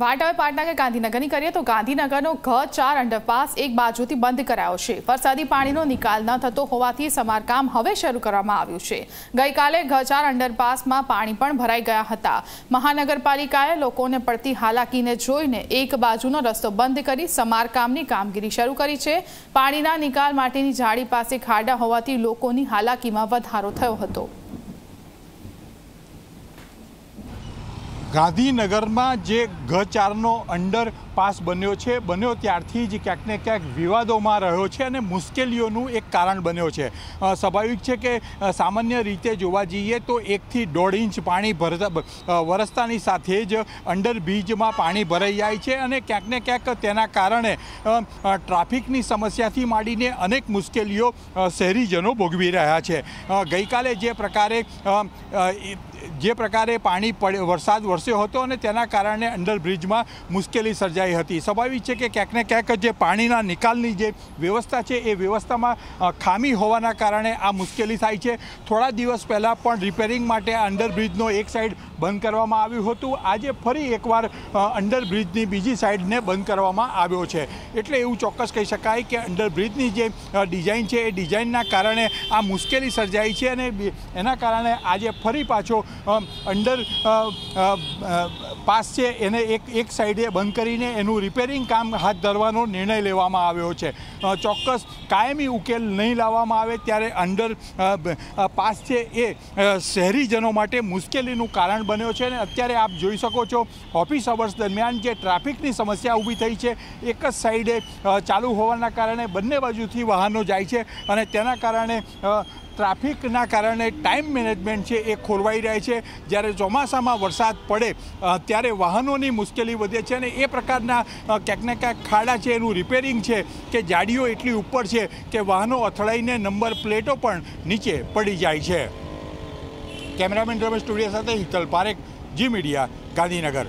વાત હવે પાટણા કે ગાંધીનગરની કરીએ તો ગાંધીનગરનો ઘ ચાર અંડરપાસ એક બાજુથી બંધ કરાયો છે. વરસાદી પાણીનો નિકાલ ન થતો હોવાથી સમારકામ હવે શરૂ કરવામાં આવ્યું છે. ગઈકાલે ઘ ચાર અંડરપાસમાં પાણી પણ ભરાઈ ગયા હતા. મહાનગરપાલિકાએ લોકોને પડતી હાલાકીને જોઈને એક બાજુનો રસ્તો બંધ કરી સમારકામની કામગીરી શરૂ કરી છે. પાણીના નિકાલ માટેની જાળી પાસે ખાડા હોવાથી લોકોની હાલાકીમાં વધારો થયો હતો. ગાંધીનગરમાં જે ગ ચારનો અંડર પાસ બન્યો છે, બન્યો ત્યારથી જ ક્યાંક ક્યાંક વિવાદોમાં રહ્યો છે અને મુશ્કેલીઓનું એક કારણ બન્યો છે. સ્વાભાવિક છે કે સામાન્ય રીતે જોવા જઈએ તો એકથી દોઢ ઇંચ પાણી ભરતા વરસતાની સાથે જ અંડર બ્રિજમાં પાણી ભરાઈ જાય છે અને ક્યાંક ને ક્યાંક તેના કારણે ટ્રાફિકની સમસ્યાથી માંડીને અનેક મુશ્કેલીઓ શહેરીજનો ભોગવી રહ્યા છે. ગઈકાલે જે પ્રકારે જે પ્રકારે પાણી પડે વરસાદ વરસ્યો હતો અને તેના કારણે અંડરબ્રિજમાં મુશ્કેલી સર્જાઈ હતી. સ્વાભાવિક છે કે ક્યાંક ને ક્યાંક જે પાણીના નિકાલની જે વ્યવસ્થા છે, એ વ્યવસ્થામાં ખામી હોવાના કારણે આ મુશ્કેલી થાય છે. થોડા દિવસ પહેલાં પણ રિપેરિંગ માટે અંડરબ્રિજનો એક સાઈડ બંધ કરવામાં આવ્યું હતું. આજે ફરી એકવાર અંડરબ્રિજની બીજી સાઈડને બંધ કરવામાં આવ્યો છે. એટલે એવું ચોક્કસ કહી શકાય કે અંડરબ્રિજની જે ડિઝાઇન છે, એ ડિઝાઇનના કારણે આ મુશ્કેલી સર્જાઈ છે અને એના કારણે આજે ફરી પાછો અંડર પાસ છે, એને એક એક સાઈડે બંધ કરીને એનું રિપેરિંગ કામ હાથ ધરવાનો નિર્ણય લેવામાં આવ્યો છે. ચોક્કસ કાયમી ઉકેલ નહીં લાવવામાં આવે ત્યારે અંડર પાસ છે એ શહેરીજનો માટે મુશ્કેલીનું કારણ બન્યો છે અને અત્યારે આપ જોઈ શકો છો ઓફિસ અવર્સ દરમિયાન જે ટ્રાફિકની સમસ્યા ઊભી થઈ છે, એક જ સાઈડે ચાલુ હોવાના કારણે બંને બાજુથી વાહનો જાય છે અને તેના કારણે ટ્રાફિકના કારણે ટાઈમ મેનેજમેન્ટ છે એ ખોરવાઈ રહે છે. જ્યારે ચોમાસામાં વરસાદ પડે ત્યારે વાહનોની મુશ્કેલી વધે છે અને એ પ્રકારના ક્યાંક ને ક્યાંક ખાડા છે, એનું રિપેરિંગ છે, કે જાડીઓ એટલી ઉપર છે કે વાહનો અથડાઈને નંબર પ્લેટો પણ નીચે પડી જાય છે. કેમેરામેન રમેશ સ્ટુડિયો સાથે હિતલ પારેખ, જી મીડિયા, ગાંધીનગર.